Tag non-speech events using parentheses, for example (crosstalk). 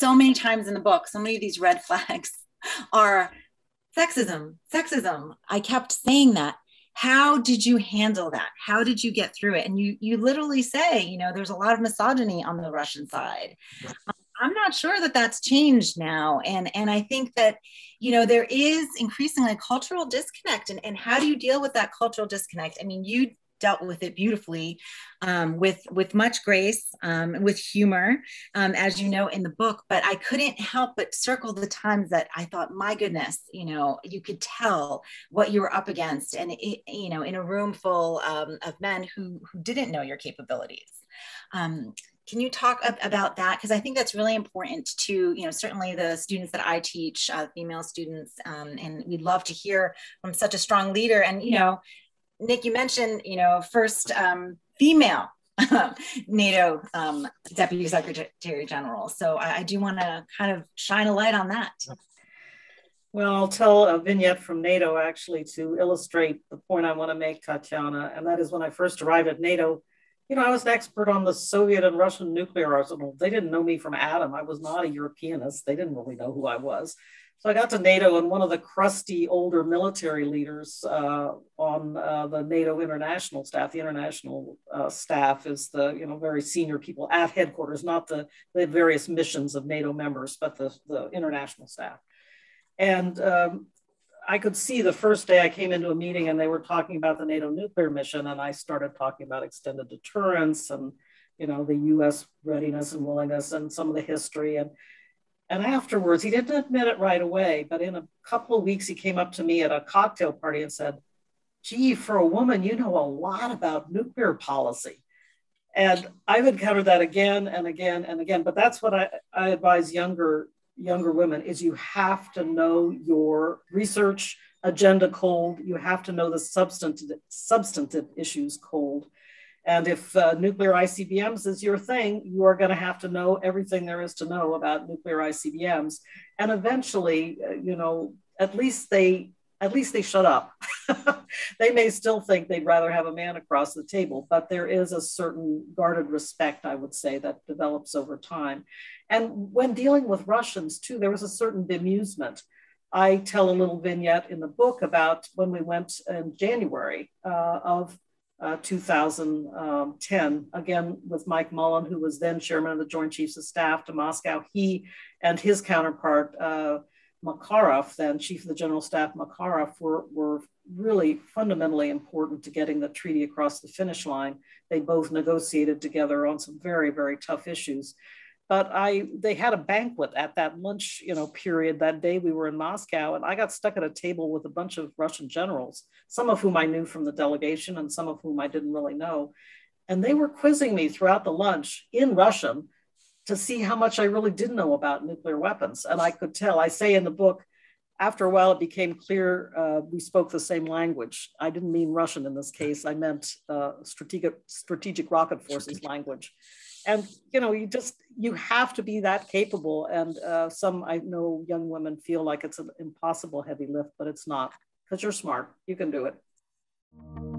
so many times in the book, so many of these red (laughs) flags are sexism, sexism. I kept saying that. How did you handle that? How did you get through it? And you you literally say, you know, there's a lot of misogyny on the Russian side. I'm not sure that that's changed now. And, and I think that, you know, there is increasingly cultural disconnect. And, and how do you deal with that cultural disconnect? I mean, you dealt with it beautifully um, with with much grace um, with humor um, as you know in the book but i couldn't help but circle the times that i thought my goodness you know you could tell what you were up against and it, you know in a room full um, of men who who didn't know your capabilities um, can you talk about that? Because I think that's really important to, you know, certainly the students that I teach, uh, female students, um, and we'd love to hear from such a strong leader. And, you know, Nick, you mentioned, you know, first um, female (laughs) NATO um, Deputy Secretary General. So I, I do want to kind of shine a light on that. Well, I'll tell a vignette from NATO actually to illustrate the point I want to make, Tatiana. And that is when I first arrived at NATO, you know, I was an expert on the Soviet and Russian nuclear arsenal. They didn't know me from Adam. I was not a Europeanist. They didn't really know who I was. So I got to NATO, and one of the crusty older military leaders uh, on uh, the NATO international staff, the international uh, staff is the you know very senior people at headquarters, not the, the various missions of NATO members, but the, the international staff. And um, I could see the first day I came into a meeting and they were talking about the NATO nuclear mission, and I started talking about extended deterrence and you know the U.S. readiness and willingness and some of the history and and afterwards he didn't admit it right away, but in a couple of weeks he came up to me at a cocktail party and said, "Gee, for a woman, you know a lot about nuclear policy." And I've encountered that again and again and again. But that's what I, I advise younger younger women is you have to know your research agenda cold. You have to know the substantive, substantive issues cold. And if uh, nuclear ICBMs is your thing, you are going to have to know everything there is to know about nuclear ICBMs. And eventually, uh, you know, at least they at least they shut up. (laughs) they may still think they'd rather have a man across the table, but there is a certain guarded respect, I would say, that develops over time. And when dealing with Russians, too, there was a certain bemusement. I tell a little vignette in the book about when we went in January uh, of uh, 2010, again with Mike Mullen, who was then chairman of the Joint Chiefs of Staff to Moscow. He and his counterpart, uh, Makarov, then chief of the general staff, Makarov, were, were really fundamentally important to getting the treaty across the finish line. They both negotiated together on some very, very tough issues. But I, they had a banquet at that lunch, you know, period that day we were in Moscow, and I got stuck at a table with a bunch of Russian generals, some of whom I knew from the delegation, and some of whom I didn't really know, and they were quizzing me throughout the lunch in Russian to see how much I really did know about nuclear weapons. And I could tell, I say in the book, after a while, it became clear uh, we spoke the same language. I didn't mean Russian in this case. I meant uh, strategic, strategic rocket forces language. And, you know, you just, you have to be that capable. And uh, some, I know young women feel like it's an impossible heavy lift, but it's not because you're smart. You can do it.